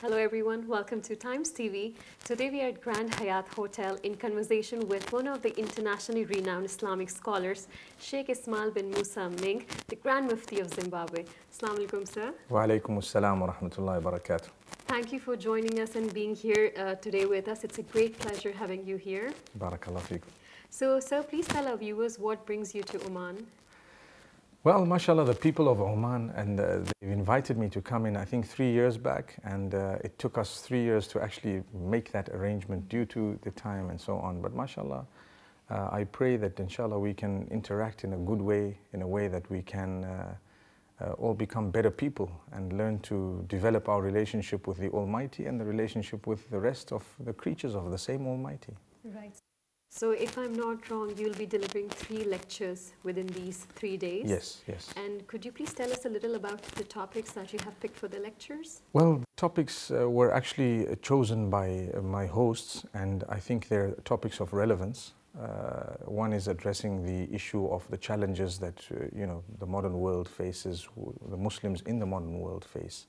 Hello everyone, welcome to Times TV. Today we are at Grand Hyatt Hotel in conversation with one of the internationally renowned Islamic scholars, Sheikh Ismail bin Musa Menk, the Grand Mufti of Zimbabwe. Assalamu alaikum sir. Wa alaikum assalam wa rahmatullahi wa barakatuh. Thank you for joining us and being here uh, today with us. It's a great pleasure having you here. Barakallah fikum. So sir, please tell our viewers what brings you to Oman. Well, mashallah, the people of Oman, and uh, they've invited me to come in, I think, three years back, and uh, it took us three years to actually make that arrangement due to the time and so on. But mashallah, uh, I pray that inshallah we can interact in a good way, in a way that we can uh, uh, all become better people and learn to develop our relationship with the Almighty and the relationship with the rest of the creatures of the same Almighty. Right. So if I'm not wrong, you'll be delivering three lectures within these three days. Yes, yes. And could you please tell us a little about the topics that you have picked for the lectures? Well, topics uh, were actually uh, chosen by uh, my hosts, and I think they're topics of relevance. Uh, one is addressing the issue of the challenges that uh, you know the modern world faces, the Muslims in the modern world face.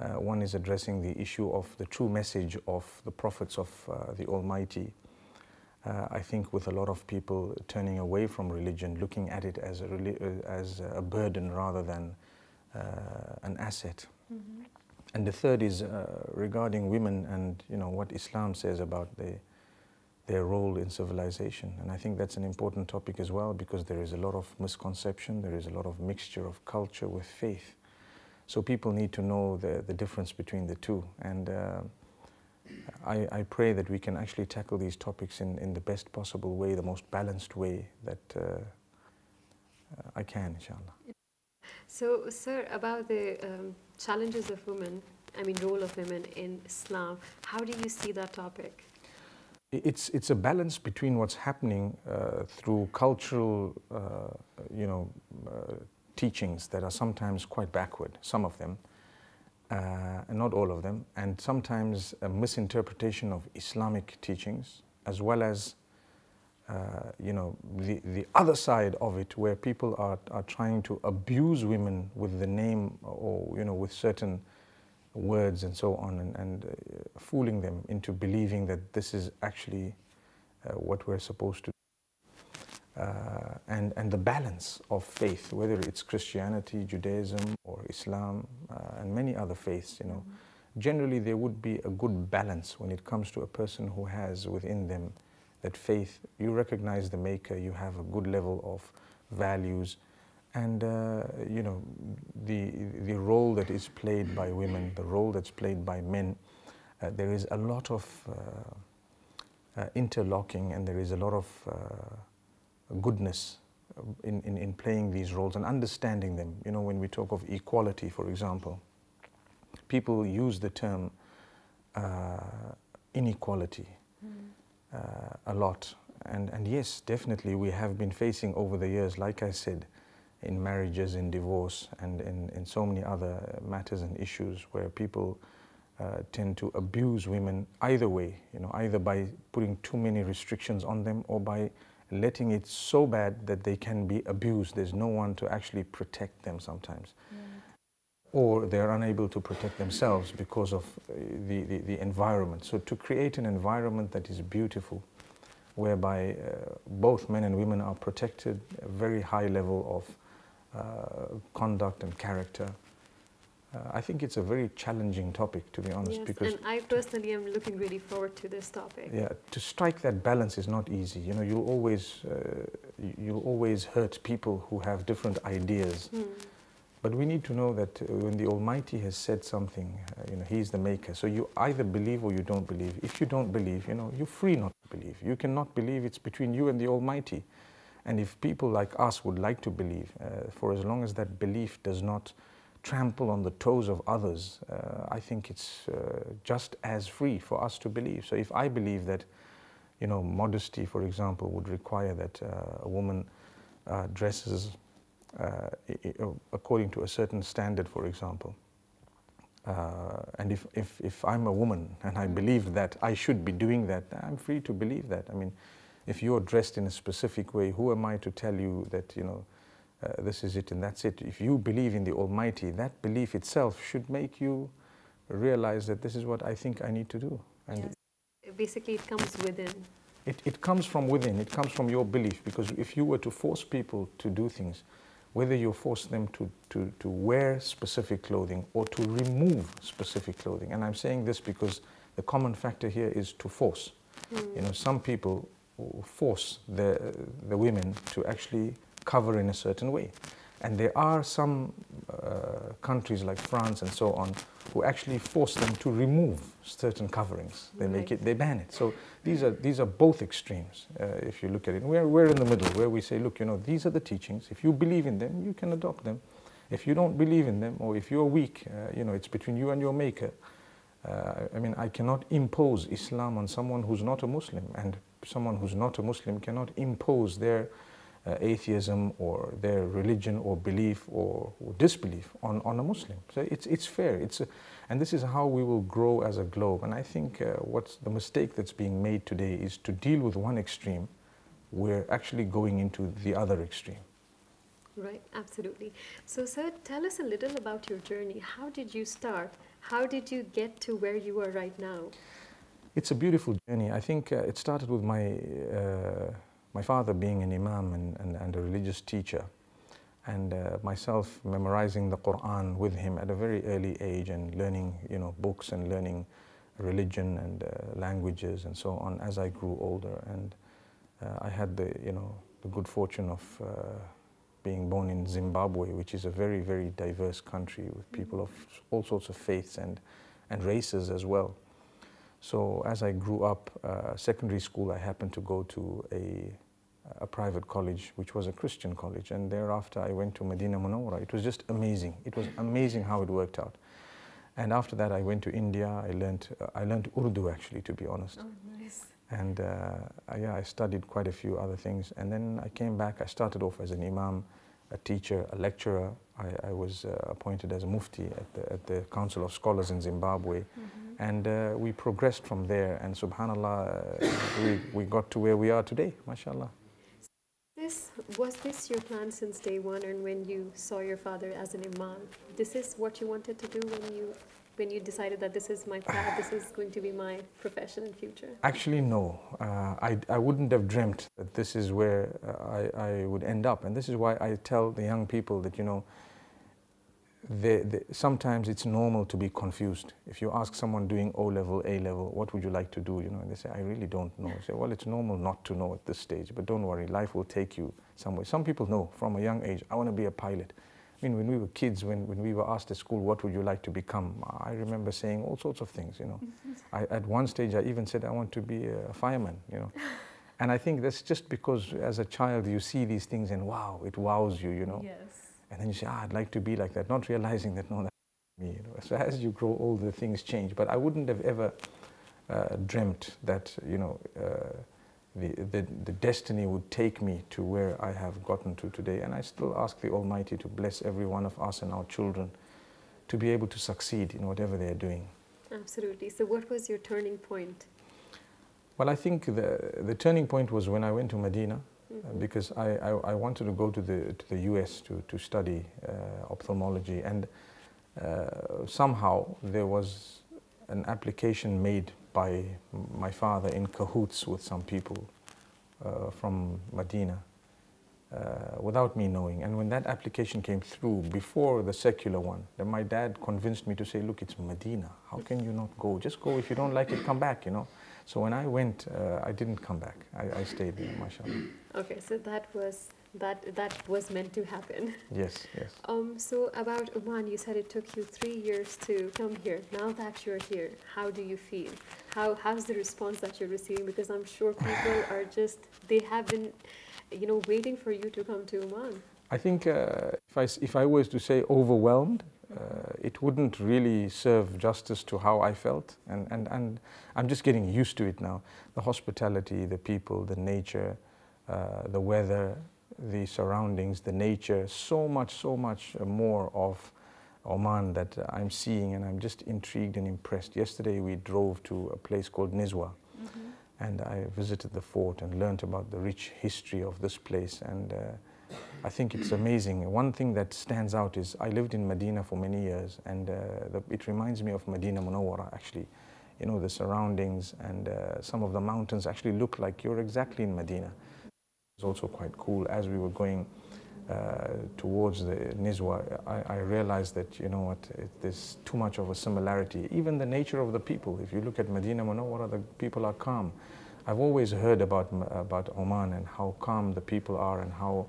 Uh, one is addressing the issue of the true message of the prophets of the Almighty uh, I think with a lot of people turning away from religion, looking at it as a, uh, as a burden rather than uh, an asset. Mm -hmm. And the third is uh, regarding women and you know what Islam says about the, their role in civilization. And I think that's an important topic as well because there is a lot of misconception, there is a lot of mixture of culture with faith. So people need to know the, the difference between the two. And uh, I, I, pray that we can actually tackle these topics in, in the best possible way, the most balanced way that uh, I can, inshallah. So, sir, about the um, challenges of women, I mean, role of women in Islam, how do you see that topic? It's, it's a balance between what's happening uh, through cultural, uh, you know, uh, teachings that are sometimes quite backward, some of them, uh, not all of them, and sometimes a misinterpretation of Islamic teachings, as well as uh, you know the the other side of it, where people are are trying to abuse women with the name or you know with certain words and so on, and, and uh, fooling them into believing that this is actually uh, what we're supposed to. Uh, and, and the balance of faith, whether it's Christianity, Judaism, or Islam, uh, and many other faiths, you know, mm -hmm. generally there would be a good balance when it comes to a person who has within them that faith. You recognize the Maker, you have a good level of values, and uh, you know the the role that is played by women, the role that's played by men. Uh, there is a lot of uh, uh interlocking, and there is a lot of uh, goodness in, in, in playing these roles and understanding them. You know, when we talk of equality, for example, people use the term uh, inequality mm. uh, a lot. And, and yes, definitely we have been facing over the years, like I said, in marriages, in divorce, and in, in so many other matters and issues where people uh, tend to abuse women either way, you know, either by putting too many restrictions on them or by letting it so bad that they can be abused. There's no one to actually protect them sometimes. Mm. Or they're unable to protect themselves because of uh, the, the, the, environment. So to create an environment that is beautiful, whereby uh, both men and women are protected, a very high level of uh, conduct and character, uh, I think it's a very challenging topic, to be honest. Yes, because and I personally am looking really forward to this topic. Yeah, to strike that balance is not easy. You know, you'll always, uh, you'll always hurt people who have different ideas. Hmm. But we need to know that uh, when the Almighty has said something, uh, you know, He's the Maker. So you either believe or you don't believe. If you don't believe, you know, you're free not to believe. You cannot believe it's between you and the Almighty. And if people like us would like to believe, uh, for as long as that belief does not trample on the toes of others, uh, I think it's uh, just as free for us to believe. So if I believe that, you know, modesty, for example, would require that uh, a woman uh, dresses uh, according to a certain standard, for example, uh, and if, if, if I'm a woman and I believe that I should be doing that, I'm free to believe that. I mean, if you're dressed in a specific way, who am I to tell you that, you know, uh, this is it and that's it. If you believe in the Almighty, that belief itself should make you realize that this is what I think I need to do. And Yes. Basically, it comes within. it, it comes from within, it comes from your belief. Because if you were to force people to do things, whether you force them to, to, to wear specific clothing or to remove specific clothing, and I'm saying this because the common factor here is to force. You know, some people force the, the women to actually cover in a certain way. And there are some uh, countries like France and so on who actually force them to remove certain coverings. They make it, they ban it. So these are, these are both extremes uh, if you look at it. We're, we're in the middle where we say, look, you know, these are the teachings. If you believe in them, you can adopt them. If you don't believe in them or if you're weak, uh, you know, it's between you and your maker. Uh, I mean, I cannot impose Islam on someone who's not a Muslim, and someone who's not a Muslim cannot impose their uh, atheism or their religion or belief or, or disbelief on, on a Muslim. So it's, it's fair. It's a, and this is how we will grow as a globe. And I think uh, what's the mistake that's being made today is to deal with one extreme, we're actually going into the other extreme. Right, absolutely. So, sir, tell us a little about your journey. How did you start? How did you get to where you are right now? It's a beautiful journey. I think uh, it started with my, uh, my father being an imam and, and, and a religious teacher, and uh, myself memorizing the Quran with him at a very early age and learning, you know, books and learning religion and uh, languages and so on as I grew older. And uh, I had the, you know, the good fortune of uh, being born in Zimbabwe, which is a very, very diverse country with people of all sorts of faiths and, and races as well. So as I grew up, uh, secondary school, I happened to go to a, a private college, which was a Christian college, and thereafter I went to Medina Munawwara. It was just amazing. It was amazing how it worked out. And after that, I went to India. I learned, uh, I learned Urdu, actually, to be honest. Oh, nice. And uh, I- yeah, I studied quite a few other things. And then I came back. I started off as an imam, a teacher, a lecturer. I, I was uh, appointed as a mufti at the, at the Council of Scholars in Zimbabwe. And uh, we progressed from there. And subhanAllah, uh, we, we got to where we are today, mashallah. Was this your plan since day one, and when you saw your father as an imam, this is what you wanted to do when you when you decided that this is my path, this is going to be my profession and future. Actually, no. Uh, I, I wouldn't have dreamt that this is where uh, I, I would end up. And this is why I tell the young people that, you know, they, they, sometimes it's normal to be confused. If you ask someone doing O level, A level, what would you like to do? You know, and they say, I really don't know. Say, well, it's normal not to know at this stage, but don't worry, life will take you somewhere. Some people know from a young age, I want to be a pilot. I mean, when we were kids, when, when we were asked at school, what would you like to become? I remember saying all sorts of things, you know. I, at one stage, I even said, I want to be a fireman, you know. and I think that's just because as a child, you see these things and wow, it wows you, you know. Yes. And then you say, ah, I'd like to be like that, not realizing that, no, that's me. You know? So as you grow older, things change. But I wouldn't have ever uh, dreamt that, you know, uh, the, the, the destiny would take me to where I have gotten to today. And I still ask the Almighty to bless every one of us and our children to be able to succeed in whatever they're doing. Absolutely. So, what was your turning point? Well, I think the, the turning point was when I went to Medina. Because I, I, I wanted to go to the, to the US to, to study uh, ophthalmology. And uh, somehow there was an application made by my father in cahoots with some people uh, from Medina uh, without me knowing. And when that application came through before the secular one, then my dad convinced me to say, look, it's Medina. How can you not go? Just go. If you don't like it, come back, you know. So when I went, uh, I didn't come back. I, I stayed there, mashallah. Okay, so that was that that was meant to happen. Yes, yes. Um, so about Oman, you said it took you three years to come here. Now that you're here, how do you feel? How how's the response that you're receiving? Because I'm sure people are just they have been, you know, waiting for you to come to Oman. I think uh, if, I, if I was to say overwhelmed, uh, it wouldn't really serve justice to how I felt. And, and, and I'm just getting used to it now. The hospitality, the people, the nature, uh, the weather, the surroundings, the nature, so much, so much more of Oman that I'm seeing and I'm just intrigued and impressed. Yesterday we drove to a place called Nizwa and I visited the fort and learned about the rich history of this place and uh, I think it's amazing. One thing that stands out is I lived in Medina for many years, and uh, the, it reminds me of Medina Munawwara actually. You know, the surroundings and uh, some of the mountains actually look like you're exactly in Medina. It's also quite cool as we were going uh, towards the Nizwa, I, I, realized that, you know what, it, there's too much of a similarity. Even the nature of the people, if you look at Medina Munawwara, the people are calm. I've always heard about, about Oman and how calm the people are and how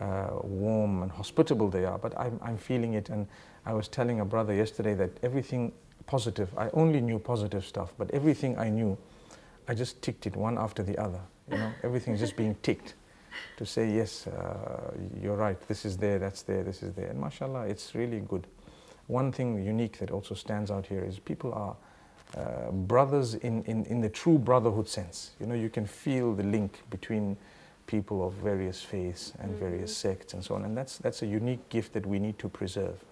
uh, warm and hospitable they are, but I'm, I'm feeling it. And I was telling a brother yesterday that everything positive, I only knew positive stuff, but everything I knew, I just ticked it one after the other. You know, everything's just being ticked to say, yes, uh, you're right, this is there, that's there, this is there. And mashallah, it's really good. One thing unique that also stands out here is people are uh, brothers in, in, in the true brotherhood sense. You know, you can feel the link between people of various faiths and mm various sects and so on. And that's, that's a unique gift that we need to preserve.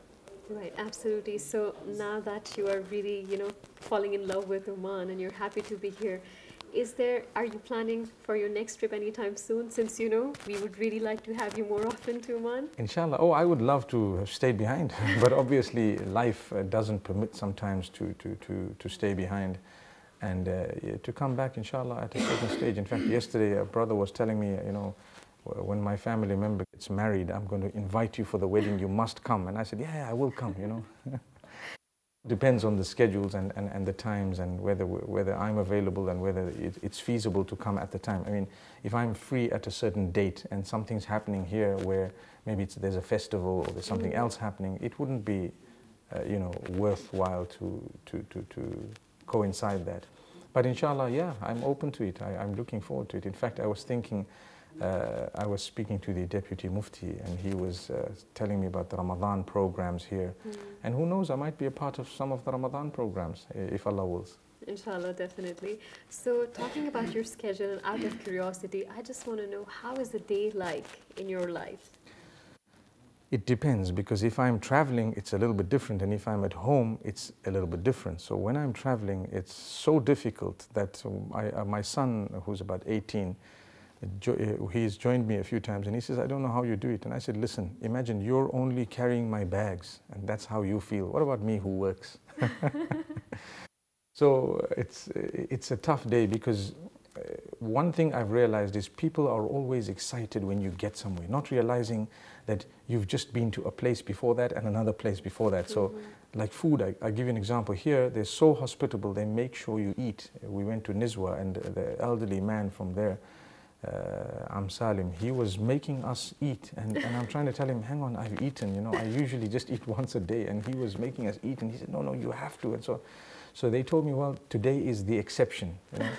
Right, absolutely. So now that you are really, you know, falling in love with Oman and you're happy to be here, is there, are you planning for your next trip anytime soon? Since, you know, we would really like to have you more often to Oman. Inshallah. Oh, I would love to stayed behind. but obviously, life uh, doesn't permit sometimes to, to, to, to stay behind and uh, to come back, inshallah, at a certain stage. In fact, yesterday, a brother was telling me, you know, when my family member gets married, I'm going to invite you for the wedding. You must come. And I said, yeah, yeah I will come, you know. Depends on the schedules and, and, and the times and whether, whether I'm available and whether it, it's feasible to come at the time. I mean, if I'm free at a certain date and something's happening here where maybe there's a festival or there's something mm. else happening, it wouldn't be, uh, you know, worthwhile to, to, to, to coincide that. But inshallah, yeah, I'm open to it. I, I'm looking forward to it. In fact, I was thinking, uh, I was speaking to the deputy mufti and he was uh, telling me about the Ramadan programs here. Mm. And who knows, I might be a part of some of the Ramadan programs if Allah wills. Inshallah, definitely. So talking about your schedule and out of curiosity, I just want to know how is a day like in your life? It depends because if I'm traveling, it's a little bit different, and if I'm at home, it's a little bit different. So when I'm traveling, it's so difficult that I, uh, my son, who's about 18, uh, he's joined me a few times and he says, I don't know how you do it. And I said, listen, imagine you're only carrying my bags and that's how you feel. What about me who works? so it's, it's a tough day because one thing I've realized is people are always excited when you get somewhere, not realizing that you've just been to a place before that and another place before that. Mm -hmm. So like food, I, I, give you an example. Here, they're so hospitable, they make sure you eat. We went to Nizwa and the elderly man from there, uh, Am Salim, he was making us eat. And, and I'm trying to tell him, hang on, I've eaten. You know, I usually just eat once a day. And he was making us eat. And he said, no, no, you have to. And so, so they told me, well, today is the exception. You, know?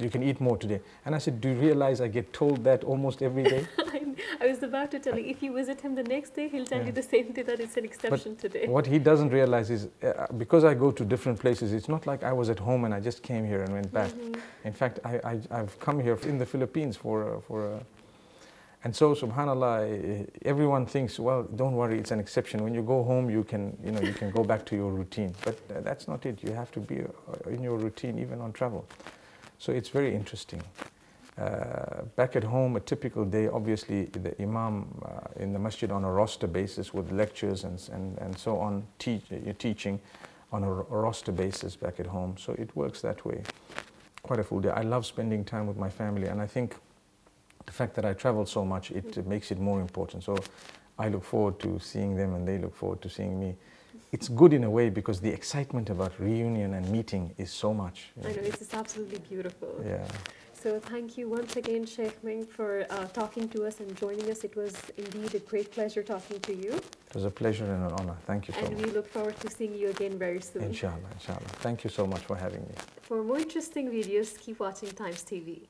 you can eat more today. And I said, do you realize I get told that almost every day? I was about to tell you, if you visit him the next day, he'll tell yeah. you the same thing that it's an exception but today. What he doesn't realize is, uh, because I go to different places, it's not like I was at home and I just came here and went back. Mm -hmm. In fact, I, I, have come here in the Philippines for, uh, for uh, and so, subhanallah, everyone thinks, well, don't worry, it's an exception. When you go home, you can, you know, you can go back to your routine. But that's not it. You have to be uh, in your routine even on travel. So it's very interesting. Uh, back at home, a typical day, obviously the imam uh, in the masjid on a roster basis with lectures and, and, and so on, teach, uh, teaching on a, roster basis back at home. So it works that way. Quite a full day. I love spending time with my family and I think the fact that I travel so much, it mm makes it more important. So I look forward to seeing them and they look forward to seeing me. It's good in a way because the excitement about reunion and meeting is so much. I know, it's absolutely beautiful. Yeah. So thank you once again, Sheikh Menk, for uh, talking to us and joining us. It was indeed a great pleasure talking to you. It was a pleasure and an honor. Thank you so and much. And we look forward to seeing you again very soon. Inshallah, inshallah. Thank you so much for having me. For more interesting videos, keep watching Times TV.